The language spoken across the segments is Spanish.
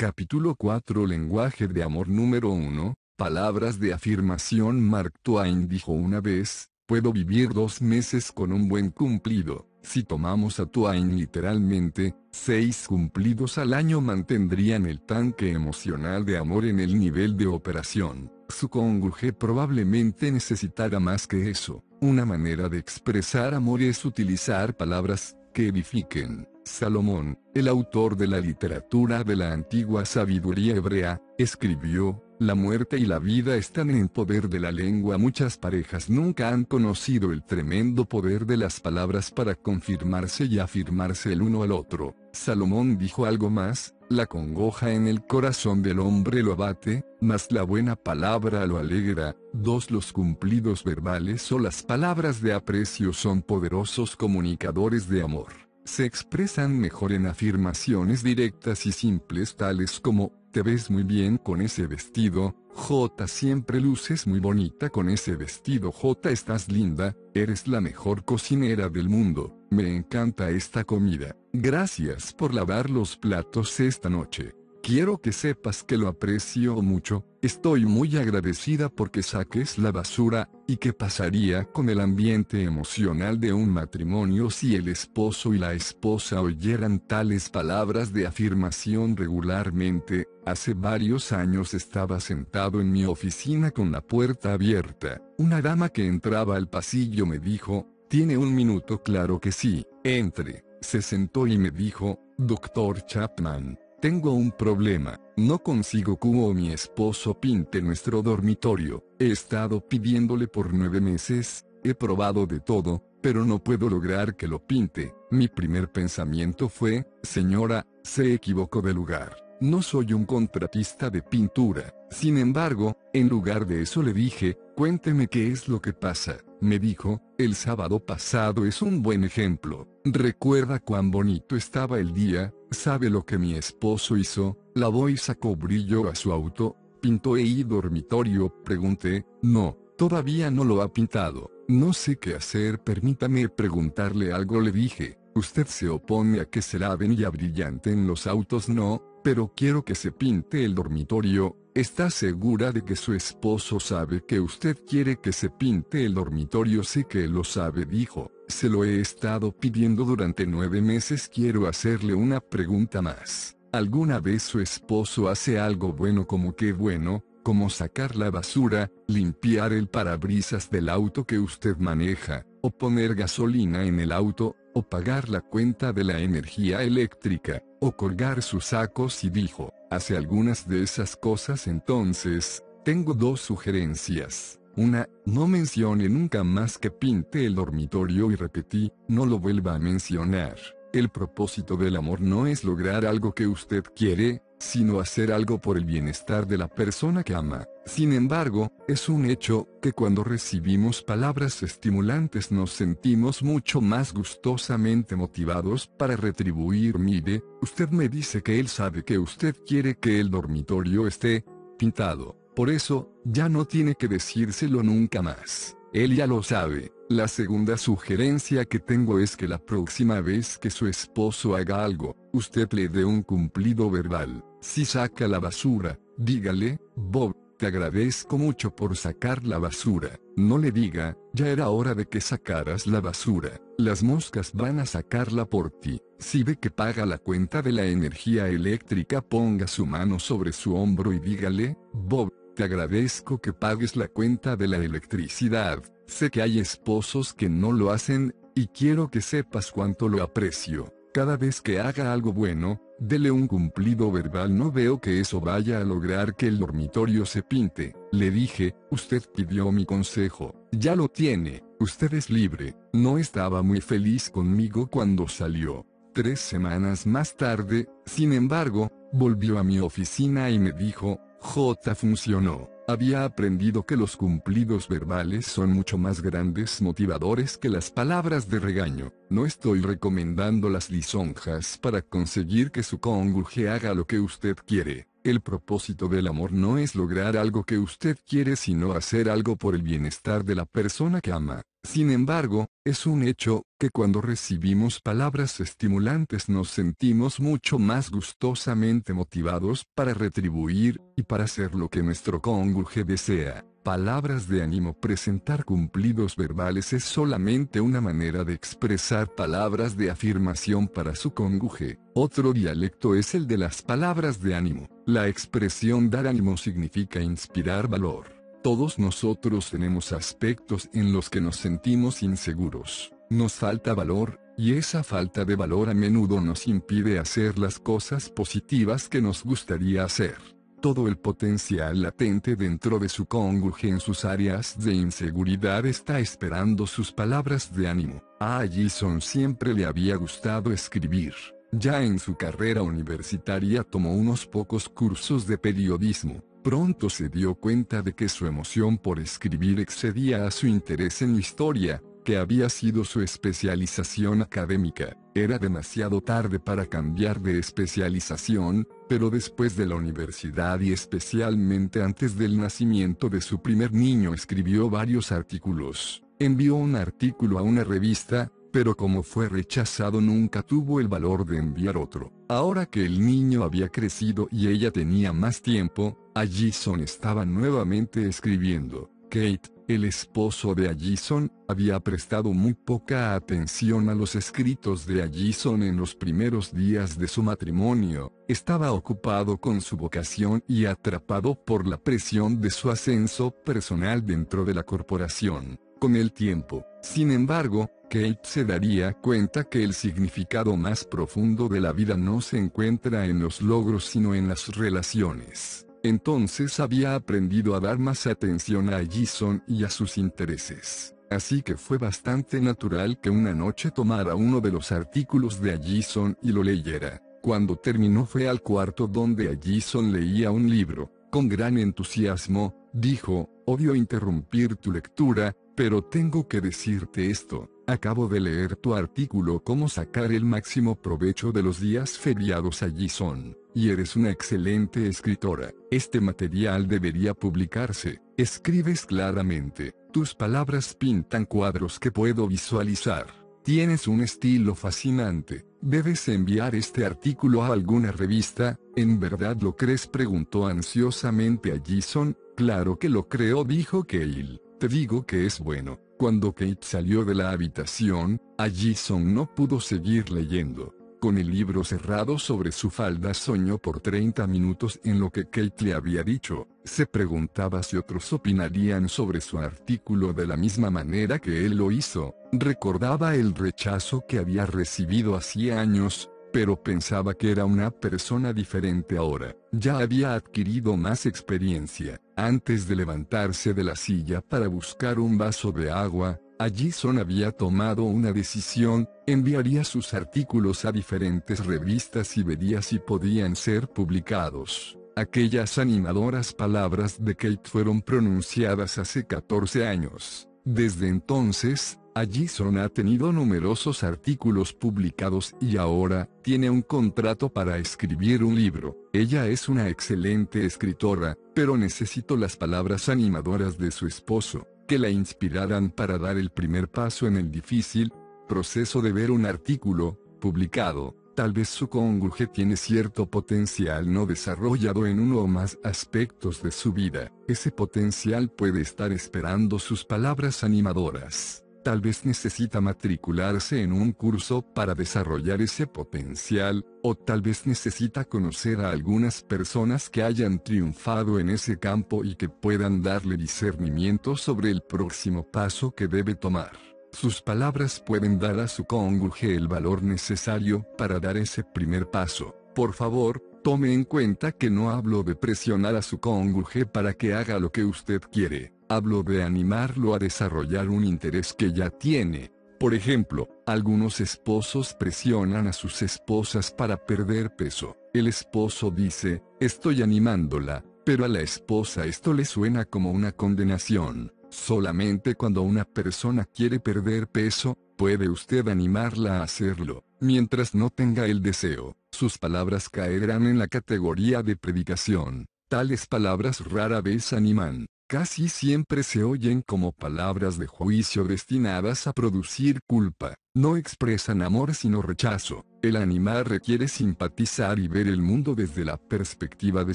Capítulo 4 Lenguaje de amor número 1, Palabras de afirmación Mark Twain dijo una vez, puedo vivir dos meses con un buen cumplido. Si tomamos a Twain literalmente, seis cumplidos al año mantendrían el tanque emocional de amor en el nivel de operación. Su cónyuge probablemente necesitará más que eso. Una manera de expresar amor es utilizar palabras que edifiquen. Salomón, el autor de la literatura de la antigua sabiduría hebrea, escribió, la muerte y la vida están en poder de la lengua. Muchas parejas nunca han conocido el tremendo poder de las palabras para confirmarse y afirmarse el uno al otro. Salomón dijo algo más, la congoja en el corazón del hombre lo abate, mas la buena palabra lo alegra. Dos Los cumplidos verbales o las palabras de aprecio son poderosos comunicadores de amor se expresan mejor en afirmaciones directas y simples tales como, te ves muy bien con ese vestido, J siempre luces muy bonita con ese vestido J estás linda, eres la mejor cocinera del mundo, me encanta esta comida, gracias por lavar los platos esta noche. Quiero que sepas que lo aprecio mucho, estoy muy agradecida porque saques la basura, y qué pasaría con el ambiente emocional de un matrimonio si el esposo y la esposa oyeran tales palabras de afirmación regularmente, hace varios años estaba sentado en mi oficina con la puerta abierta, una dama que entraba al pasillo me dijo, tiene un minuto claro que sí, entre, se sentó y me dijo, Doctor Chapman, tengo un problema, no consigo que mi esposo pinte nuestro dormitorio, he estado pidiéndole por nueve meses, he probado de todo, pero no puedo lograr que lo pinte. Mi primer pensamiento fue, señora, se equivocó de lugar. No soy un contratista de pintura. Sin embargo, en lugar de eso le dije, cuénteme qué es lo que pasa. Me dijo, el sábado pasado es un buen ejemplo. Recuerda cuán bonito estaba el día, sabe lo que mi esposo hizo, lavó y sacó brillo a su auto, pintó e dormitorio, pregunté, no, todavía no lo ha pintado, no sé qué hacer, permítame preguntarle algo, le dije, usted se opone a que se laven ya brillante en los autos, no, pero quiero que se pinte el dormitorio, ¿está segura de que su esposo sabe que usted quiere que se pinte el dormitorio? Sé que lo sabe, dijo, se lo he estado pidiendo durante nueve meses, quiero hacerle una pregunta más. ¿Alguna vez su esposo hace algo bueno como qué bueno, como sacar la basura, limpiar el parabrisas del auto que usted maneja, o poner gasolina en el auto, o pagar la cuenta de la energía eléctrica, o colgar sus sacos y dijo, hace algunas de esas cosas entonces, tengo dos sugerencias. Una, no mencione nunca más que pinte el dormitorio y repetí, no lo vuelva a mencionar. El propósito del amor no es lograr algo que usted quiere, sino hacer algo por el bienestar de la persona que ama. Sin embargo, es un hecho que cuando recibimos palabras estimulantes nos sentimos mucho más gustosamente motivados para retribuir. Mire, usted me dice que él sabe que usted quiere que el dormitorio esté pintado. Por eso, ya no tiene que decírselo nunca más. Él ya lo sabe. La segunda sugerencia que tengo es que la próxima vez que su esposo haga algo, usted le dé un cumplido verbal. Si saca la basura, dígale, Bob, te agradezco mucho por sacar la basura. No le diga, ya era hora de que sacaras la basura. Las moscas van a sacarla por ti. Si ve que paga la cuenta de la energía eléctrica, ponga su mano sobre su hombro y dígale, Bob, te agradezco que pagues la cuenta de la electricidad. Sé que hay esposos que no lo hacen, y quiero que sepas cuánto lo aprecio. Cada vez que haga algo bueno, dele un cumplido verbal. No veo que eso vaya a lograr que el dormitorio se pinte. Le dije, usted pidió mi consejo. Ya lo tiene, usted es libre. No estaba muy feliz conmigo cuando salió. Tres semanas más tarde, sin embargo, volvió a mi oficina y me dijo, J funcionó. Había aprendido que los cumplidos verbales son mucho más grandes motivadores que las palabras de regaño. No estoy recomendando las lisonjas para conseguir que su cónyuge haga lo que usted quiere. El propósito del amor no es lograr algo que usted quiere sino hacer algo por el bienestar de la persona que ama. Sin embargo, es un hecho, que cuando recibimos palabras estimulantes nos sentimos mucho más gustosamente motivados para retribuir, y para hacer lo que nuestro cónyuge desea. Palabras de ánimo Presentar cumplidos verbales es solamente una manera de expresar palabras de afirmación para su cónyuge. Otro dialecto es el de las palabras de ánimo. La expresión dar ánimo significa inspirar valor. Todos nosotros tenemos aspectos en los que nos sentimos inseguros, nos falta valor, y esa falta de valor a menudo nos impide hacer las cosas positivas que nos gustaría hacer. Todo el potencial latente dentro de su cónyuge en sus áreas de inseguridad está esperando sus palabras de ánimo. A Allison siempre le había gustado escribir. Ya en su carrera universitaria tomó unos pocos cursos de periodismo, Pronto se dio cuenta de que su emoción por escribir excedía a su interés en historia, que había sido su especialización académica. Era demasiado tarde para cambiar de especialización, pero después de la universidad y especialmente antes del nacimiento de su primer niño escribió varios artículos. Envió un artículo a una revista, pero como fue rechazado nunca tuvo el valor de enviar otro. Ahora que el niño había crecido y ella tenía más tiempo, Allison estaba nuevamente escribiendo. Kate, el esposo de Allison, había prestado muy poca atención a los escritos de Allison en los primeros días de su matrimonio, estaba ocupado con su vocación y atrapado por la presión de su ascenso personal dentro de la corporación. Con el tiempo, sin embargo, Kate se daría cuenta que el significado más profundo de la vida no se encuentra en los logros sino en las relaciones. Entonces había aprendido a dar más atención a Allison y a sus intereses. Así que fue bastante natural que una noche tomara uno de los artículos de Allison y lo leyera. Cuando terminó fue al cuarto donde Allison leía un libro. Con gran entusiasmo, dijo, odio interrumpir tu lectura, pero tengo que decirte esto. Acabo de leer tu artículo Cómo sacar el máximo provecho de los días feriados Allison y eres una excelente escritora. Este material debería publicarse. Escribes claramente, tus palabras pintan cuadros que puedo visualizar. Tienes un estilo fascinante. ¿Debes enviar este artículo a alguna revista? ¿En verdad lo crees? preguntó ansiosamente a Jason. Claro que lo creo, dijo Cale. Te digo que es bueno. Cuando Kate salió de la habitación, Jason no pudo seguir leyendo. Con el libro cerrado sobre su falda soñó por 30 minutos en lo que Kate le había dicho. Se preguntaba si otros opinarían sobre su artículo de la misma manera que él lo hizo. Recordaba el rechazo que había recibido hacía años, pero pensaba que era una persona diferente ahora. Ya había adquirido más experiencia. Antes de levantarse de la silla para buscar un vaso de agua, Allison había tomado una decisión, enviaría sus artículos a diferentes revistas y vería si podían ser publicados. Aquellas animadoras palabras de Kate fueron pronunciadas hace 14 años. Desde entonces, Allison ha tenido numerosos artículos publicados y ahora, tiene un contrato para escribir un libro. Ella es una excelente escritora, pero necesito las palabras animadoras de su esposo que la inspiraran para dar el primer paso en el difícil proceso de ver un artículo, publicado. Tal vez su cónyuge tiene cierto potencial no desarrollado en uno o más aspectos de su vida. Ese potencial puede estar esperando sus palabras animadoras. Tal vez necesita matricularse en un curso para desarrollar ese potencial, o tal vez necesita conocer a algunas personas que hayan triunfado en ese campo y que puedan darle discernimiento sobre el próximo paso que debe tomar. Sus palabras pueden dar a su cónyuge el valor necesario para dar ese primer paso. Por favor, tome en cuenta que no hablo de presionar a su cónyuge para que haga lo que usted quiere hablo de animarlo a desarrollar un interés que ya tiene. Por ejemplo, algunos esposos presionan a sus esposas para perder peso. El esposo dice, estoy animándola, pero a la esposa esto le suena como una condenación. Solamente cuando una persona quiere perder peso, puede usted animarla a hacerlo. Mientras no tenga el deseo, sus palabras caerán en la categoría de predicación. Tales palabras rara vez animan. Casi siempre se oyen como palabras de juicio destinadas a producir culpa. No expresan amor sino rechazo. El animal requiere simpatizar y ver el mundo desde la perspectiva de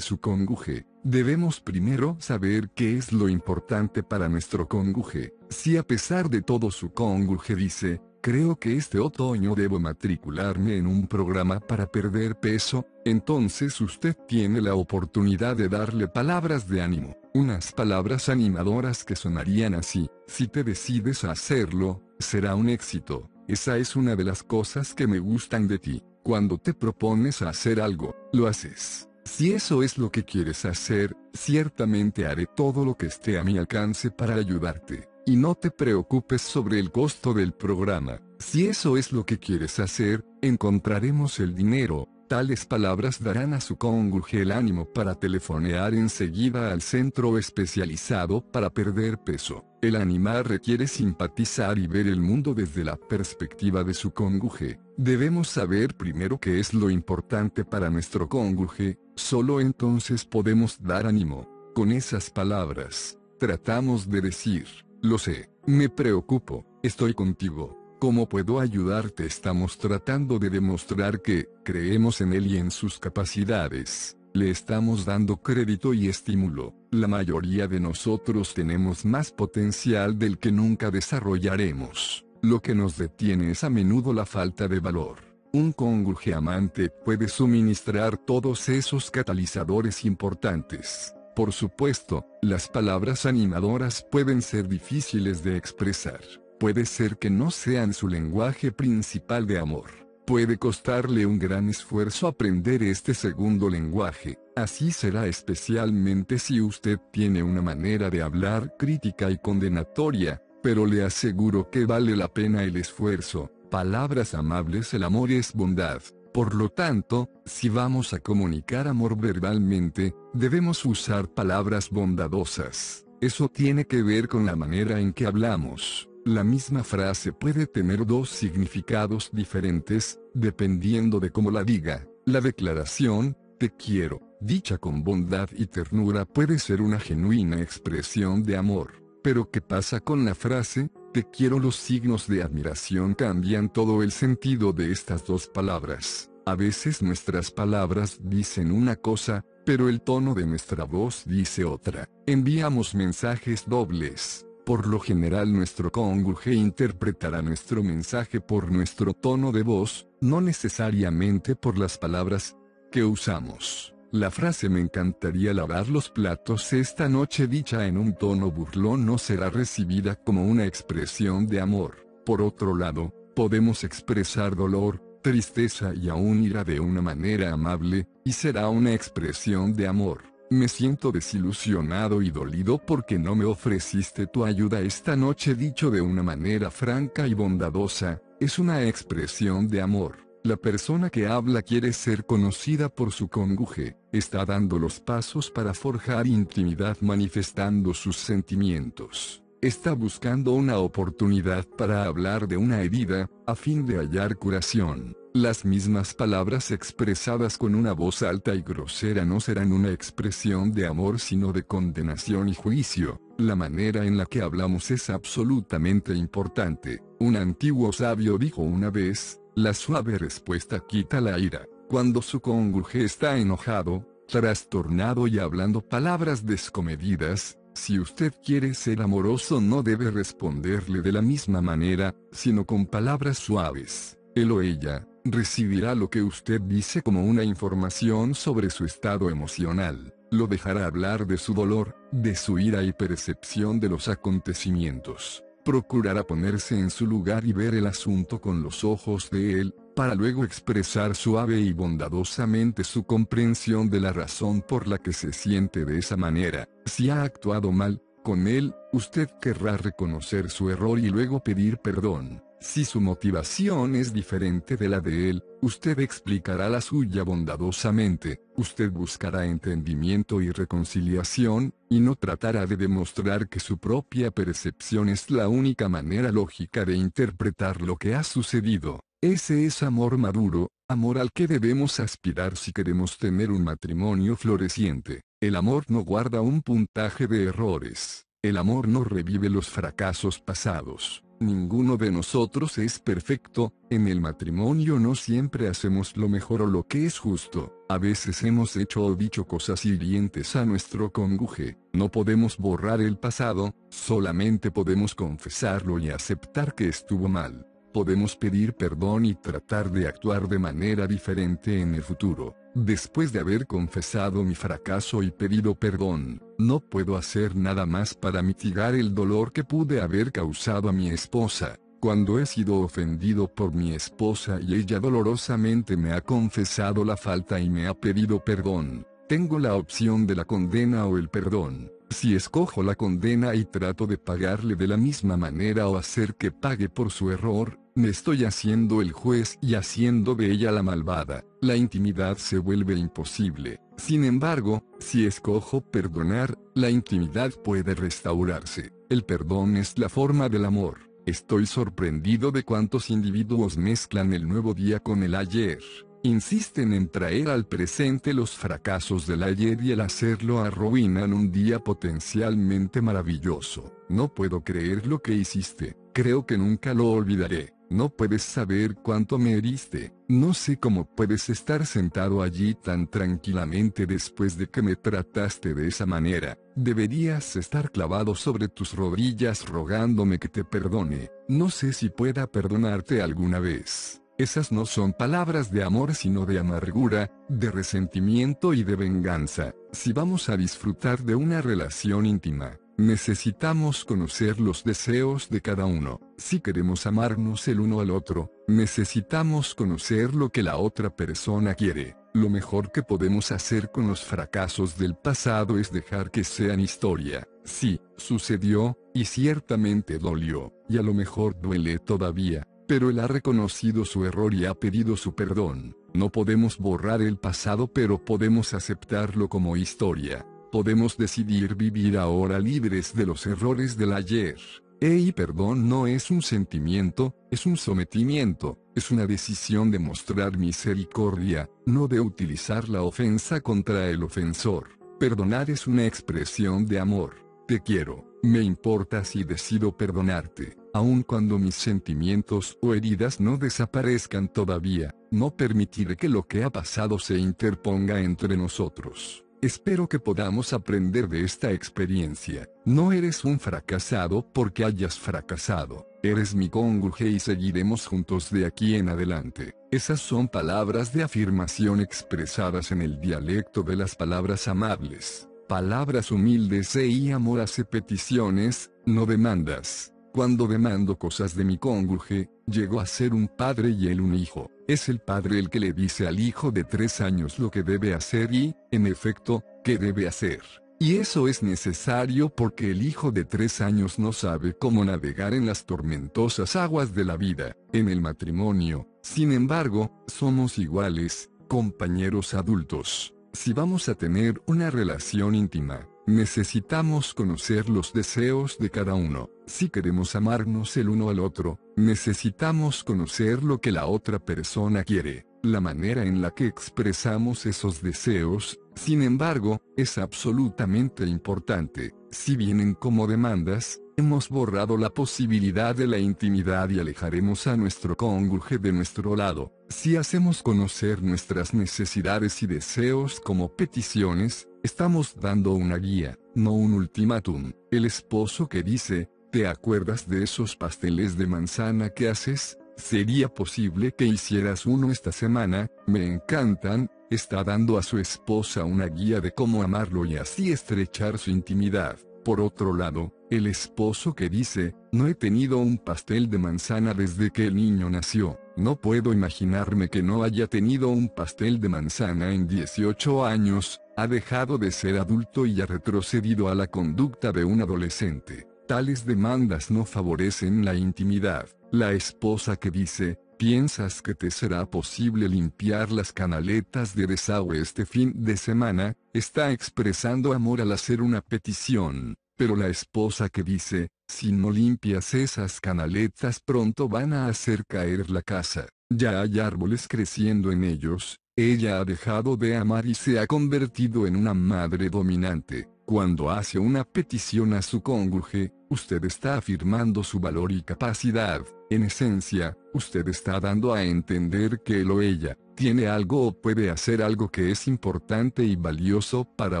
su cónyuge. Debemos primero saber qué es lo importante para nuestro cónyuge. Si a pesar de todo su cónyuge dice, creo que este otoño debo matricularme en un programa para perder peso, entonces usted tiene la oportunidad de darle palabras de ánimo. Unas palabras animadoras que sonarían así, si te decides a hacerlo, será un éxito. Esa es una de las cosas que me gustan de ti. Cuando te propones a hacer algo, lo haces. Si eso es lo que quieres hacer, ciertamente haré todo lo que esté a mi alcance para ayudarte. Y no te preocupes sobre el costo del programa. Si eso es lo que quieres hacer, encontraremos el dinero, Tales palabras darán a su cónyuge el ánimo para telefonear enseguida al centro especializado para perder peso. El animal requiere simpatizar y ver el mundo desde la perspectiva de su cónyuge. Debemos saber primero qué es lo importante para nuestro cónyuge, solo entonces podemos dar ánimo. Con esas palabras, tratamos de decir, lo sé, me preocupo, estoy contigo, ¿Cómo puedo ayudarte? Estamos tratando de demostrar que, creemos en él y en sus capacidades. Le estamos dando crédito y estímulo. La mayoría de nosotros tenemos más potencial del que nunca desarrollaremos. Lo que nos detiene es a menudo la falta de valor. Un cónyuge amante puede suministrar todos esos catalizadores importantes. Por supuesto, las palabras animadoras pueden ser difíciles de expresar Puede ser que no sean su lenguaje principal de amor. Puede costarle un gran esfuerzo aprender este segundo lenguaje, así será especialmente si usted tiene una manera de hablar crítica y condenatoria, pero le aseguro que vale la pena el esfuerzo. Palabras amables, el amor es bondad. Por lo tanto, si vamos a comunicar amor verbalmente, debemos usar palabras bondadosas. Eso tiene que ver con la manera en que hablamos. La misma frase puede tener dos significados diferentes, dependiendo de cómo la diga. La declaración, te quiero, dicha con bondad y ternura puede ser una genuina expresión de amor. Pero ¿qué pasa con la frase, te quiero? Los signos de admiración cambian todo el sentido de estas dos palabras. A veces nuestras palabras dicen una cosa, pero el tono de nuestra voz dice otra. Enviamos mensajes dobles. Por lo general nuestro cónyuge interpretará nuestro mensaje por nuestro tono de voz, no necesariamente por las palabras que usamos. La frase me encantaría lavar los platos esta noche dicha en un tono burlón no será recibida como una expresión de amor. Por otro lado, podemos expresar dolor, tristeza y aún ira de una manera amable, y será una expresión de amor. Me siento desilusionado y dolido porque no me ofreciste tu ayuda esta noche dicho de una manera franca y bondadosa, es una expresión de amor. La persona que habla quiere ser conocida por su cónyuge, está dando los pasos para forjar intimidad manifestando sus sentimientos. Está buscando una oportunidad para hablar de una herida, a fin de hallar curación. Las mismas palabras expresadas con una voz alta y grosera no serán una expresión de amor sino de condenación y juicio. La manera en la que hablamos es absolutamente importante. Un antiguo sabio dijo una vez, la suave respuesta quita la ira. Cuando su cónyuge está enojado, trastornado y hablando palabras descomedidas, si usted quiere ser amoroso no debe responderle de la misma manera, sino con palabras suaves. Él o ella, recibirá lo que usted dice como una información sobre su estado emocional, lo dejará hablar de su dolor, de su ira y percepción de los acontecimientos. Procurará ponerse en su lugar y ver el asunto con los ojos de él, para luego expresar suave y bondadosamente su comprensión de la razón por la que se siente de esa manera. Si ha actuado mal, con él, usted querrá reconocer su error y luego pedir perdón. Si su motivación es diferente de la de él, usted explicará la suya bondadosamente, usted buscará entendimiento y reconciliación, y no tratará de demostrar que su propia percepción es la única manera lógica de interpretar lo que ha sucedido. Ese es amor maduro, amor al que debemos aspirar si queremos tener un matrimonio floreciente. El amor no guarda un puntaje de errores. El amor no revive los fracasos pasados. Ninguno de nosotros es perfecto, en el matrimonio no siempre hacemos lo mejor o lo que es justo, a veces hemos hecho o dicho cosas hirientes a nuestro cónyuge, no podemos borrar el pasado, solamente podemos confesarlo y aceptar que estuvo mal. Podemos pedir perdón y tratar de actuar de manera diferente en el futuro. Después de haber confesado mi fracaso y pedido perdón, no puedo hacer nada más para mitigar el dolor que pude haber causado a mi esposa. Cuando he sido ofendido por mi esposa y ella dolorosamente me ha confesado la falta y me ha pedido perdón, tengo la opción de la condena o el perdón. Si escojo la condena y trato de pagarle de la misma manera o hacer que pague por su error, me estoy haciendo el juez y haciendo de ella la malvada. La intimidad se vuelve imposible. Sin embargo, si escojo perdonar, la intimidad puede restaurarse. El perdón es la forma del amor. Estoy sorprendido de cuántos individuos mezclan el nuevo día con el ayer. Insisten en traer al presente los fracasos del ayer y al hacerlo arruinan un día potencialmente maravilloso. No puedo creer lo que hiciste, creo que nunca lo olvidaré. No puedes saber cuánto me heriste, no sé cómo puedes estar sentado allí tan tranquilamente después de que me trataste de esa manera, deberías estar clavado sobre tus rodillas rogándome que te perdone, no sé si pueda perdonarte alguna vez. Esas no son palabras de amor sino de amargura, de resentimiento y de venganza. Si vamos a disfrutar de una relación íntima, Necesitamos conocer los deseos de cada uno. Si queremos amarnos el uno al otro, necesitamos conocer lo que la otra persona quiere. Lo mejor que podemos hacer con los fracasos del pasado es dejar que sean historia. Sí, sucedió, y ciertamente dolió, y a lo mejor duele todavía, pero él ha reconocido su error y ha pedido su perdón. No podemos borrar el pasado pero podemos aceptarlo como historia podemos decidir vivir ahora libres de los errores del ayer. y perdón no es un sentimiento, es un sometimiento, es una decisión de mostrar misericordia, no de utilizar la ofensa contra el ofensor. Perdonar es una expresión de amor. Te quiero, me importas y decido perdonarte, aun cuando mis sentimientos o heridas no desaparezcan todavía, no permitiré que lo que ha pasado se interponga entre nosotros. Espero que podamos aprender de esta experiencia. No eres un fracasado porque hayas fracasado. Eres mi cónyuge y seguiremos juntos de aquí en adelante. Esas son palabras de afirmación expresadas en el dialecto de las palabras amables. Palabras humildes e y amor hace peticiones, no demandas. Cuando demando cosas de mi cónyuge, llego a ser un padre y él un hijo. Es el padre el que le dice al hijo de tres años lo que debe hacer y, en efecto, qué debe hacer. Y eso es necesario porque el hijo de tres años no sabe cómo navegar en las tormentosas aguas de la vida, en el matrimonio. Sin embargo, somos iguales, compañeros adultos. Si vamos a tener una relación íntima, necesitamos conocer los deseos de cada uno. Si queremos amarnos el uno al otro, necesitamos conocer lo que la otra persona quiere. La manera en la que expresamos esos deseos, sin embargo, es absolutamente importante. Si vienen como demandas, hemos borrado la posibilidad de la intimidad y alejaremos a nuestro cónyuge de nuestro lado. Si hacemos conocer nuestras necesidades y deseos como peticiones, estamos dando una guía, no un ultimátum. El esposo que dice, ¿Te acuerdas de esos pasteles de manzana que haces? Sería posible que hicieras uno esta semana, me encantan, está dando a su esposa una guía de cómo amarlo y así estrechar su intimidad. Por otro lado, el esposo que dice, no he tenido un pastel de manzana desde que el niño nació, no puedo imaginarme que no haya tenido un pastel de manzana en 18 años, ha dejado de ser adulto y ha retrocedido a la conducta de un adolescente. Tales demandas no favorecen la intimidad. La esposa que dice, ¿piensas que te será posible limpiar las canaletas de desagüe este fin de semana? Está expresando amor al hacer una petición. Pero la esposa que dice, si no limpias esas canaletas pronto van a hacer caer la casa. Ya hay árboles creciendo en ellos, ella ha dejado de amar y se ha convertido en una madre dominante. Cuando hace una petición a su cónyuge, usted está afirmando su valor y capacidad. En esencia, usted está dando a entender que él o ella tiene algo o puede hacer algo que es importante y valioso para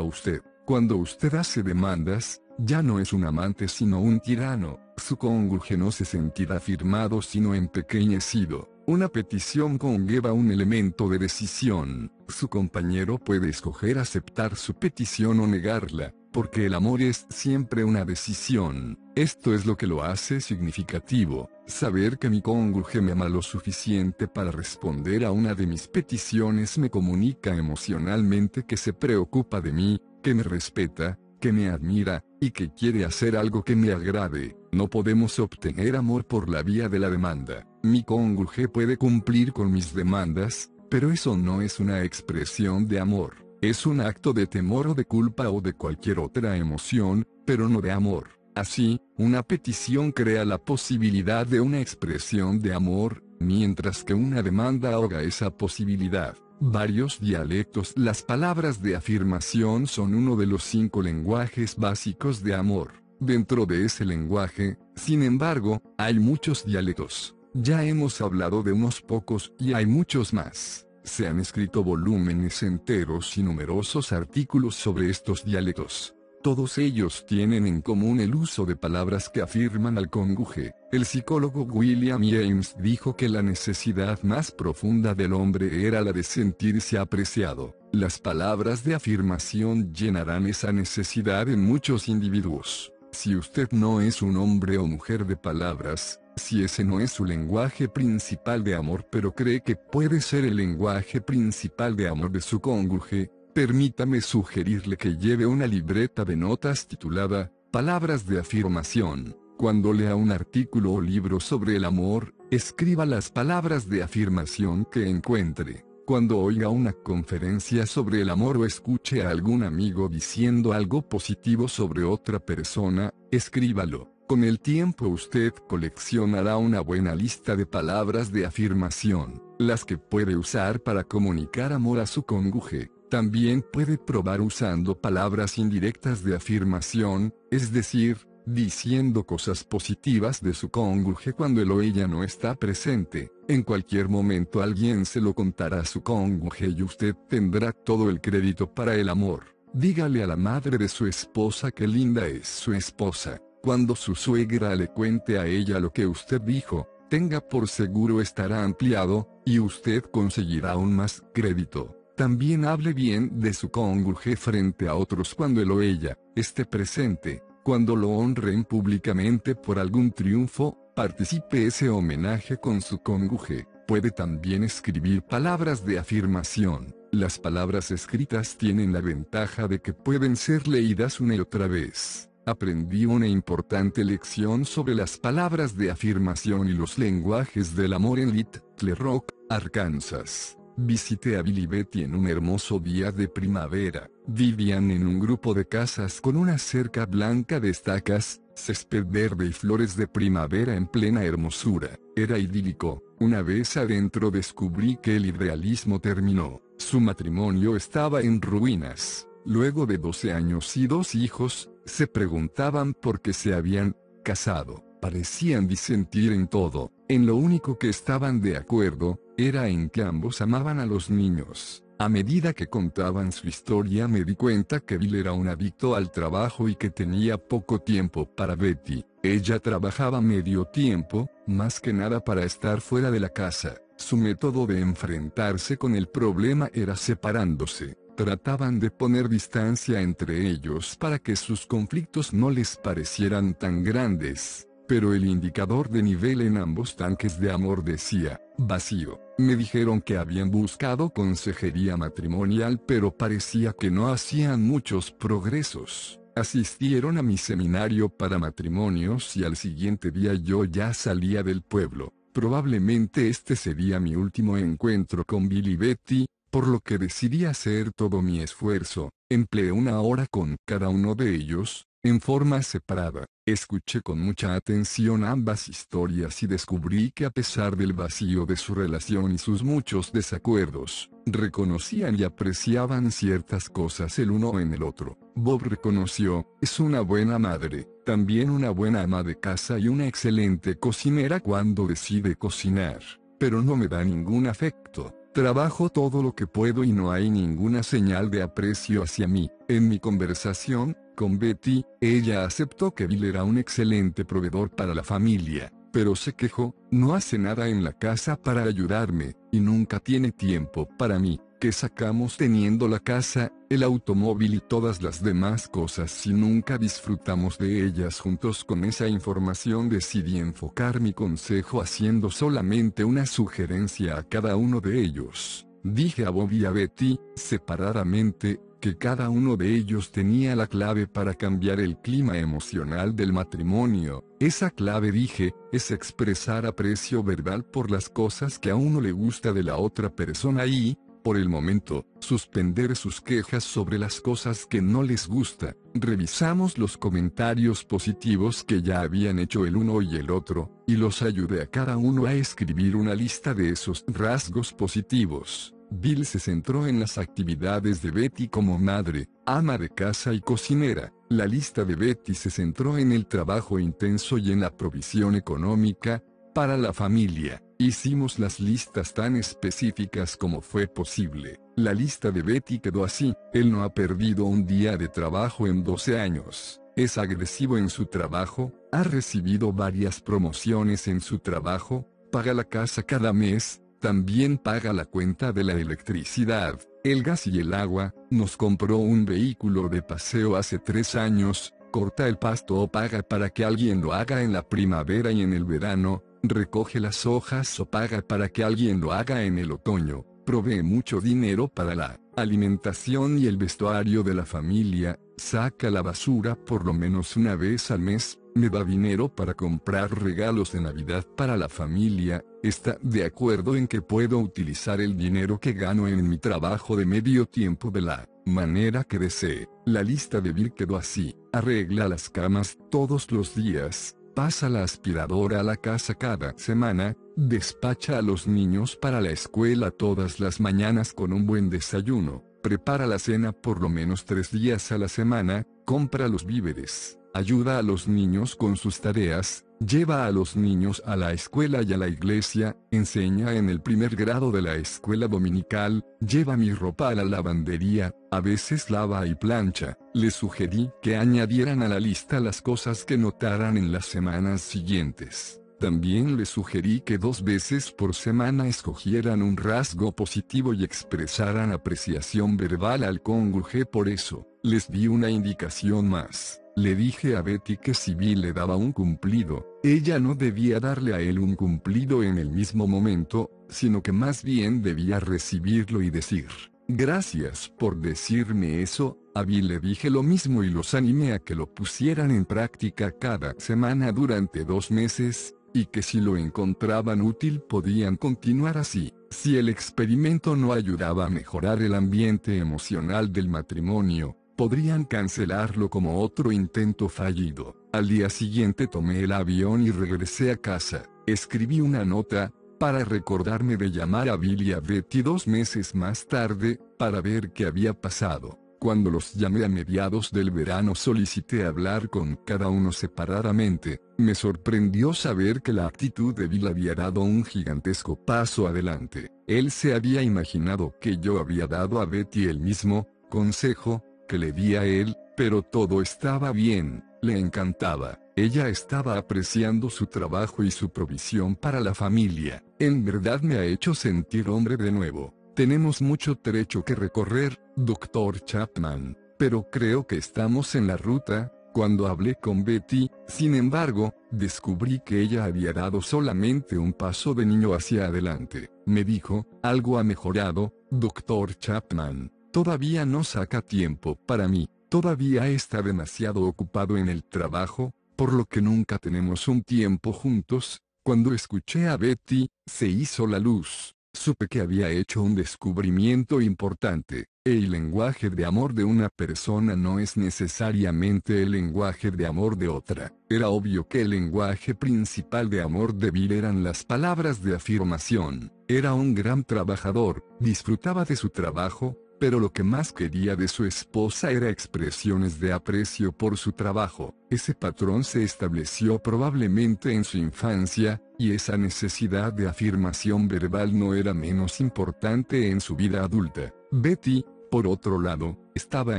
usted. Cuando usted hace demandas, ya no es un amante sino un tirano. Su cónyuge no se sentirá afirmado sino empequeñecido. Una petición conlleva un elemento de decisión. Su compañero puede escoger aceptar su petición o negarla, porque el amor es siempre una decisión. Esto es lo que lo hace significativo, saber que mi cónyuge me ama lo suficiente para responder a una de mis peticiones me comunica emocionalmente que se preocupa de mí, que me respeta, que me admira, y que quiere hacer algo que me agrade. No podemos obtener amor por la vía de la demanda. Mi cónyuge puede cumplir con mis demandas, pero eso no es una expresión de amor. Es un acto de temor o de culpa o de cualquier otra emoción, pero no de amor. Así, una petición crea la posibilidad de una expresión de amor, mientras que una demanda ahoga esa posibilidad. Varios dialectos Las palabras de afirmación son uno de los cinco lenguajes básicos de amor. Dentro de ese lenguaje, sin embargo, hay muchos dialectos. Ya hemos hablado de unos pocos y hay muchos más. Se han escrito volúmenes enteros y numerosos artículos sobre estos dialectos. Todos ellos tienen en común el uso de palabras que afirman al cónyuge. El psicólogo William James dijo que la necesidad más profunda del hombre era la de sentirse apreciado. Las palabras de afirmación llenarán esa necesidad en muchos individuos. Si usted no es un hombre o mujer de palabras, si ese no es su lenguaje principal de amor pero cree que puede ser el lenguaje principal de amor de su cónyuge, Permítame sugerirle que lleve una libreta de notas titulada, Palabras de afirmación. Cuando lea un artículo o libro sobre el amor, escriba las palabras de afirmación que encuentre. Cuando oiga una conferencia sobre el amor o escuche a algún amigo diciendo algo positivo sobre otra persona, escríbalo. Con el tiempo usted coleccionará una buena lista de palabras de afirmación, las que puede usar para comunicar amor a su cónyuge. También puede probar usando palabras indirectas de afirmación, es decir, diciendo cosas positivas de su cónyuge cuando él o ella no está presente. En cualquier momento alguien se lo contará a su cónyuge y usted tendrá todo el crédito para el amor. Dígale a la madre de su esposa que linda es su esposa. Cuando su suegra le cuente a ella lo que usted dijo, tenga por seguro estará ampliado, y usted conseguirá aún más crédito. También hable bien de su cónyuge frente a otros cuando él o ella esté presente. Cuando lo honren públicamente por algún triunfo, participe ese homenaje con su cónyuge. Puede también escribir palabras de afirmación. Las palabras escritas tienen la ventaja de que pueden ser leídas una y otra vez. Aprendí una importante lección sobre las palabras de afirmación y los lenguajes del amor en Little Rock, Arkansas. Visité a Billy Betty en un hermoso día de primavera. Vivían en un grupo de casas con una cerca blanca de estacas, césped verde y flores de primavera en plena hermosura. Era idílico. Una vez adentro descubrí que el idealismo terminó. Su matrimonio estaba en ruinas. Luego de 12 años y dos hijos, se preguntaban por qué se habían casado. Parecían disentir en todo. En lo único que estaban de acuerdo, era en que ambos amaban a los niños. A medida que contaban su historia me di cuenta que Bill era un adicto al trabajo y que tenía poco tiempo para Betty. Ella trabajaba medio tiempo, más que nada para estar fuera de la casa. Su método de enfrentarse con el problema era separándose. Trataban de poner distancia entre ellos para que sus conflictos no les parecieran tan grandes pero el indicador de nivel en ambos tanques de amor decía, vacío. Me dijeron que habían buscado consejería matrimonial pero parecía que no hacían muchos progresos. Asistieron a mi seminario para matrimonios y al siguiente día yo ya salía del pueblo. Probablemente este sería mi último encuentro con Billy Betty, por lo que decidí hacer todo mi esfuerzo. Empleé una hora con cada uno de ellos, en forma separada. Escuché con mucha atención ambas historias y descubrí que a pesar del vacío de su relación y sus muchos desacuerdos, reconocían y apreciaban ciertas cosas el uno en el otro. Bob reconoció, es una buena madre, también una buena ama de casa y una excelente cocinera cuando decide cocinar, pero no me da ningún afecto. Trabajo todo lo que puedo y no hay ninguna señal de aprecio hacia mí. En mi conversación, con Betty, ella aceptó que Bill era un excelente proveedor para la familia, pero se quejó, no hace nada en la casa para ayudarme, y nunca tiene tiempo para mí, que sacamos teniendo la casa, el automóvil y todas las demás cosas si nunca disfrutamos de ellas juntos con esa información decidí enfocar mi consejo haciendo solamente una sugerencia a cada uno de ellos. Dije a Bob y a Betty, separadamente, que cada uno de ellos tenía la clave para cambiar el clima emocional del matrimonio. Esa clave dije, es expresar aprecio verbal por las cosas que a uno le gusta de la otra persona y, por el momento, suspender sus quejas sobre las cosas que no les gusta. Revisamos los comentarios positivos que ya habían hecho el uno y el otro, y los ayudé a cada uno a escribir una lista de esos rasgos positivos. Bill se centró en las actividades de Betty como madre, ama de casa y cocinera. La lista de Betty se centró en el trabajo intenso y en la provisión económica para la familia. Hicimos las listas tan específicas como fue posible. La lista de Betty quedó así. Él no ha perdido un día de trabajo en 12 años. Es agresivo en su trabajo, ha recibido varias promociones en su trabajo, paga la casa cada mes, también paga la cuenta de la electricidad, el gas y el agua, nos compró un vehículo de paseo hace tres años, corta el pasto o paga para que alguien lo haga en la primavera y en el verano, recoge las hojas o paga para que alguien lo haga en el otoño, provee mucho dinero para la alimentación y el vestuario de la familia, saca la basura por lo menos una vez al mes, me da dinero para comprar regalos de Navidad para la familia, está de acuerdo en que puedo utilizar el dinero que gano en mi trabajo de medio tiempo de la manera que desee. La lista de Bill quedó así, arregla las camas todos los días, pasa la aspiradora a la casa cada semana, despacha a los niños para la escuela todas las mañanas con un buen desayuno, prepara la cena por lo menos tres días a la semana, compra los víveres ayuda a los niños con sus tareas, lleva a los niños a la escuela y a la iglesia, enseña en el primer grado de la escuela dominical, lleva mi ropa a la lavandería, a veces lava y plancha. Le sugerí que añadieran a la lista las cosas que notaran en las semanas siguientes. También le sugerí que dos veces por semana escogieran un rasgo positivo y expresaran apreciación verbal al cónyuge por eso. Les di una indicación más. Le dije a Betty que si Bill le daba un cumplido, ella no debía darle a él un cumplido en el mismo momento, sino que más bien debía recibirlo y decir, gracias por decirme eso, a Bill le dije lo mismo y los animé a que lo pusieran en práctica cada semana durante dos meses, y que si lo encontraban útil podían continuar así. Si el experimento no ayudaba a mejorar el ambiente emocional del matrimonio, podrían cancelarlo como otro intento fallido. Al día siguiente tomé el avión y regresé a casa. Escribí una nota, para recordarme de llamar a Bill y a Betty dos meses más tarde, para ver qué había pasado. Cuando los llamé a mediados del verano solicité hablar con cada uno separadamente, me sorprendió saber que la actitud de Bill había dado un gigantesco paso adelante. Él se había imaginado que yo había dado a Betty el mismo consejo, que le di a él, pero todo estaba bien, le encantaba. Ella estaba apreciando su trabajo y su provisión para la familia. En verdad me ha hecho sentir hombre de nuevo. Tenemos mucho trecho que recorrer, Dr. Chapman, pero creo que estamos en la ruta. Cuando hablé con Betty, sin embargo, descubrí que ella había dado solamente un paso de niño hacia adelante. Me dijo, algo ha mejorado, Dr. Chapman. Todavía no saca tiempo para mí, todavía está demasiado ocupado en el trabajo, por lo que nunca tenemos un tiempo juntos. Cuando escuché a Betty, se hizo la luz. supe que había hecho un descubrimiento importante. El lenguaje de amor de una persona no es necesariamente el lenguaje de amor de otra. Era obvio que el lenguaje principal de amor de Bill eran las palabras de afirmación. Era un gran trabajador, disfrutaba de su trabajo, pero lo que más quería de su esposa era expresiones de aprecio por su trabajo. Ese patrón se estableció probablemente en su infancia, y esa necesidad de afirmación verbal no era menos importante en su vida adulta. Betty, por otro lado, estaba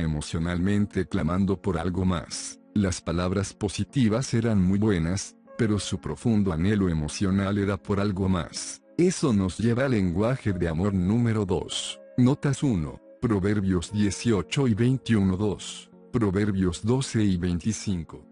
emocionalmente clamando por algo más. Las palabras positivas eran muy buenas, pero su profundo anhelo emocional era por algo más. Eso nos lleva al lenguaje de amor número 2. Notas 1. Proverbios 18 y 21 2. Proverbios 12 y 25.